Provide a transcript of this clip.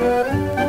Música